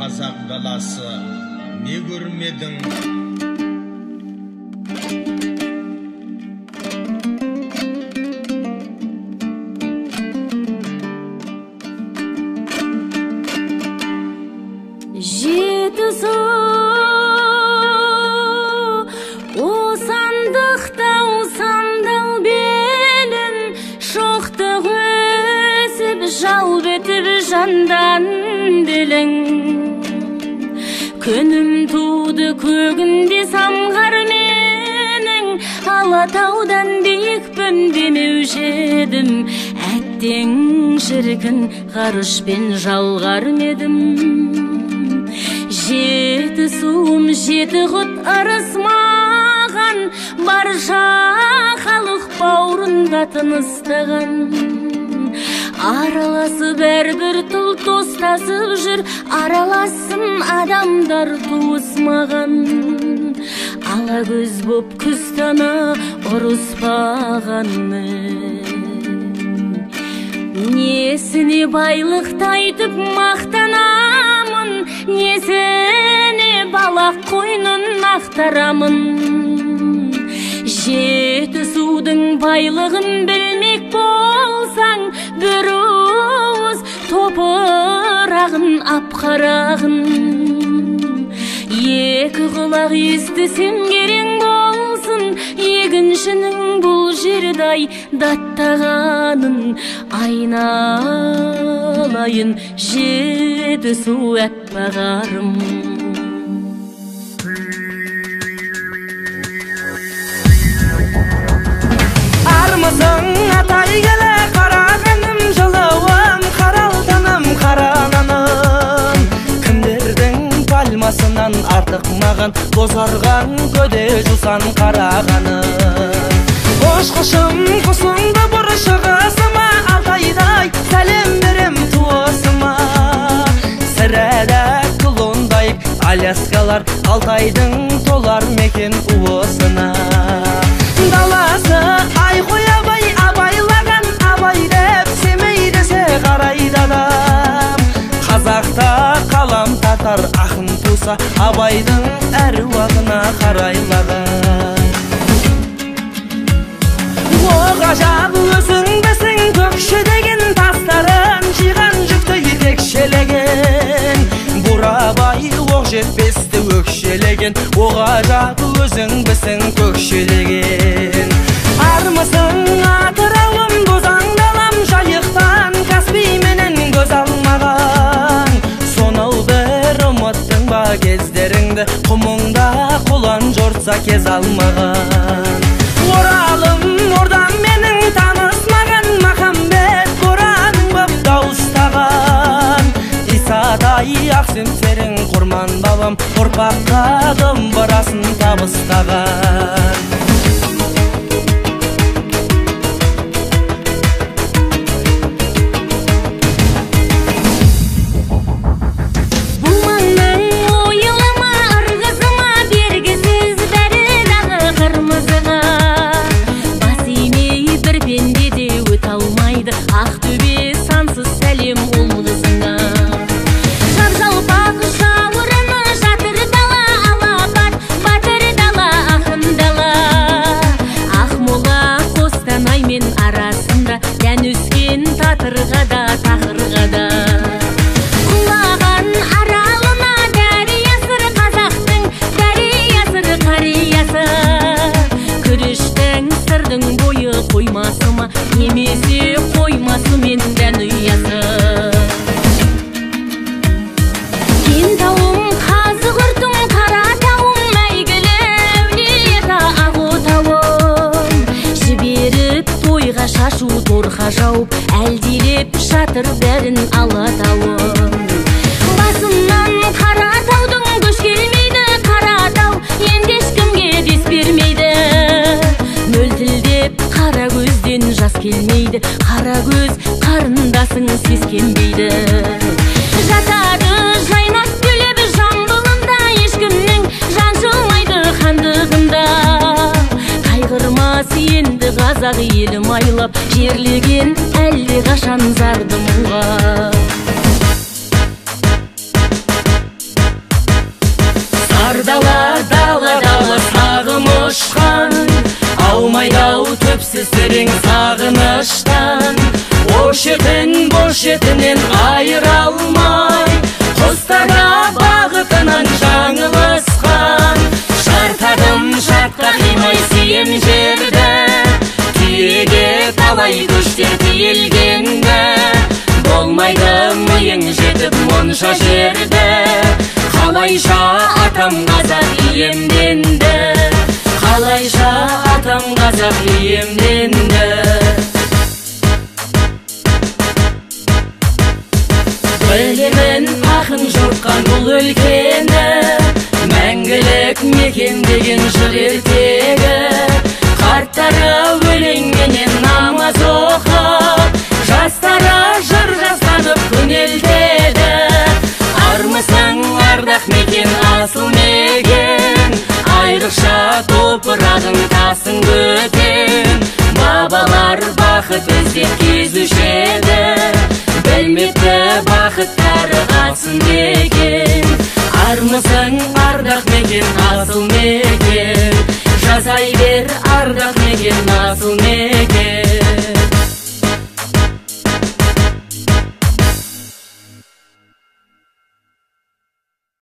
қазақ даласы не көрмедің? Жетісу усандықта усандал белін шоқтық өсіп жал бітіп жандан ділің күнім туды көгінде самғар менің алатаудан биікпін демеуші едім әттең шіркін ғарышпен жалғар ма едім жеті суым жеті құт ырыс маған барша халық бауырында тыныстаған араласып әрбір тұл достасып жүр. Араласын адамдар туысмаған. Ала көз боп күз тана ұрыспағанмын несіне байлықты айтып мақтанамын? Несіне балақ қойнын ақтарамын жеті судың байлығын білмек ап қарағын. Екі құлақ естісем керең болсын егіншінің бұл жердай даттағанын. Айналайын жеті су пальмасынан артық маған бозарған көде жусан қарағаным қош құшым құсыңды шығысыма алтайдай сәлем берем туысыма. Сірәдә клондайк аляскалар алтайдың толар мекен уысына. Қарайлаған о ғажап өзіңдісің көкші деген тастарын жиған жүкті етекшелеген бурабай оқ жетпесті өкшелеген о ғажап өзіңбісің көкшелеген. Армысың атырауым кездеріңді құмыңда құлан жортса кез алмаған оралым ордам менің танысмаған махамбет қораның боп дауыстаған исатай ақсемсерің құрман бабам ұрпаққа домбырасын табыстаған vida. Жатыр бәрін алатауым. Басымнан қаратаудың көш келмейді қаратау енді ешкімге дес бермейді. Мөлтілдеп қара көзден жас келмейді қара көз қарындасың сескенбейді. Жатады енді қазақ елі майлап жерлеген әлдеқашан зарды мұңға сардала дала дала сағым ұшқан аумайды ау түпсіз терең сағыныштан. Ош етін бос етінен айыра алмай құстара бағытынан жаңылыс қалайша атам қазақ иемденді қалайша атам қазақ иемденді білемін ақын жұртқан бұл өлкені мәңгілік мекен деген жыр ертегі қарттары өлеңменен еді білмепті бақыттары атсын мекен армысың ардақ мекен асыл мекен жасай бер ардақ мекен асыл мекен